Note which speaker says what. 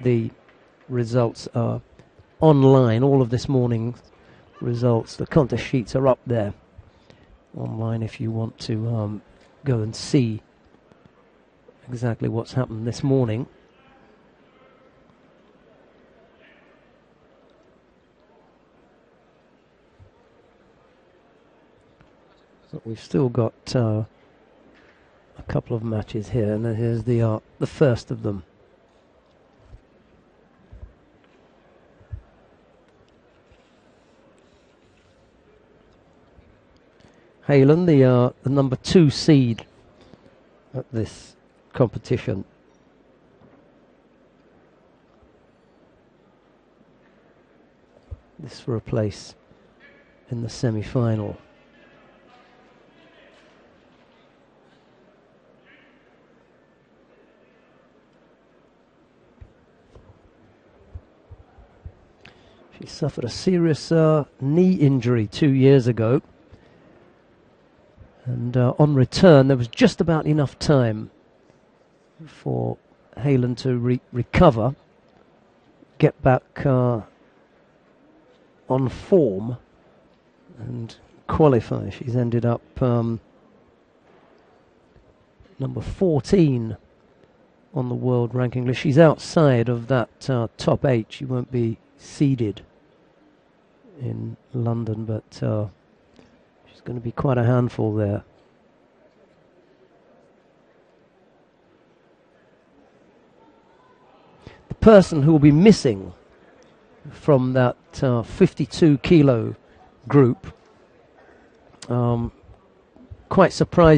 Speaker 1: the results are online. All of this morning's results, the contest sheets are up there online if you want to um, go and see exactly what's happened this morning. We've still got uh, a couple of matches here, and here's the uh, the first of them. Heylen, the uh, the number two seed at this competition. This for a place in the semi-final. She suffered a serious uh, knee injury two years ago. And uh, on return, there was just about enough time for Heylen to re recover, get back uh, on form, and qualify. She's ended up um, number 14 on the world ranking list. She's outside of that uh, top eight. She won't be seeded in London, but uh, she's going to be quite a handful there. The person who will be missing from that uh, 52 kilo group, um, quite surprised.